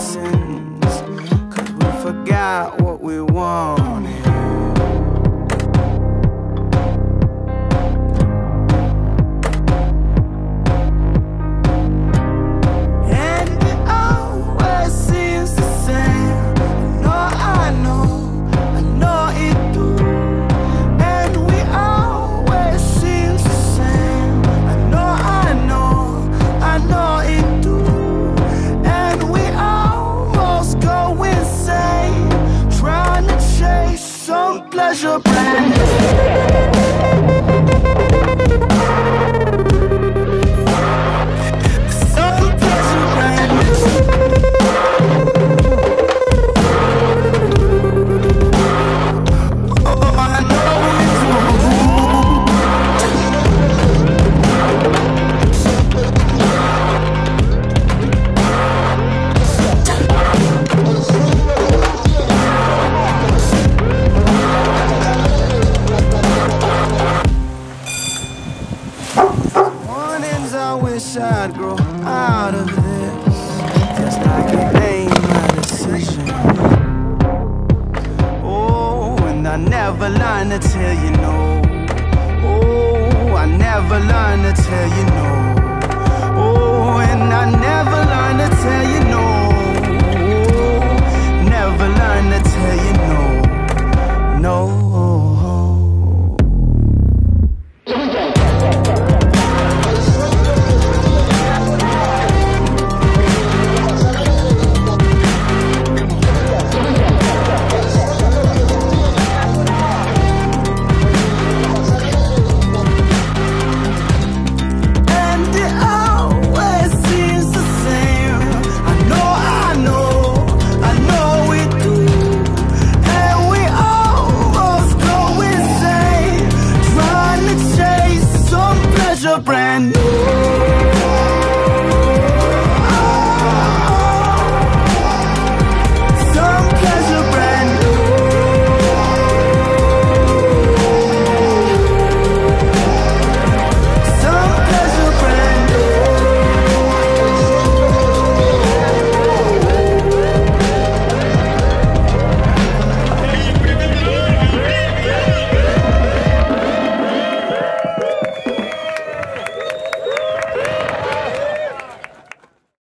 blessings. Cause we forgot what we want. side grow out of this? Just like it ain't my decision. Oh, and I never learn to tell you no. Oh, I never learn to tell you no. Oh, and I never learn to tell you